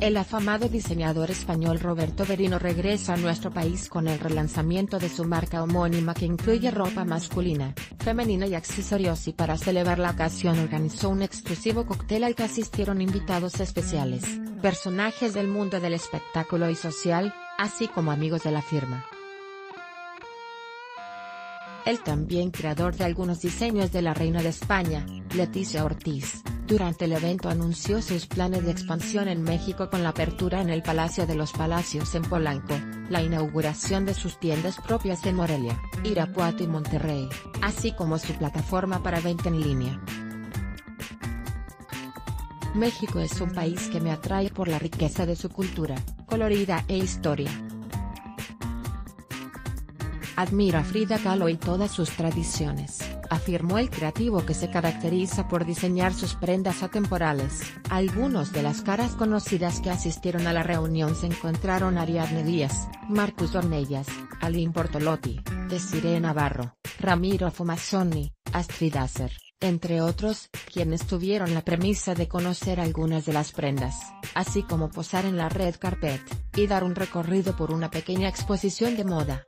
El afamado diseñador español Roberto Berino regresa a nuestro país con el relanzamiento de su marca homónima que incluye ropa masculina, femenina y accesorios y para celebrar la ocasión organizó un exclusivo cóctel al que asistieron invitados especiales, personajes del mundo del espectáculo y social, así como amigos de la firma. El también creador de algunos diseños de la reina de España, Leticia Ortiz, durante el evento anunció sus planes de expansión en México con la apertura en el Palacio de los Palacios en Polanco, la inauguración de sus tiendas propias en Morelia, Irapuato y Monterrey, así como su plataforma para venta en línea. México es un país que me atrae por la riqueza de su cultura, colorida e historia. Admiro a Frida Kahlo y todas sus tradiciones afirmó el creativo que se caracteriza por diseñar sus prendas atemporales. Algunos de las caras conocidas que asistieron a la reunión se encontraron Ariadne Díaz, Marcus Ornellas, Aline Portolotti, Desiree Navarro, Ramiro Fumazzoni, Astrid Acer, entre otros, quienes tuvieron la premisa de conocer algunas de las prendas, así como posar en la red carpet, y dar un recorrido por una pequeña exposición de moda.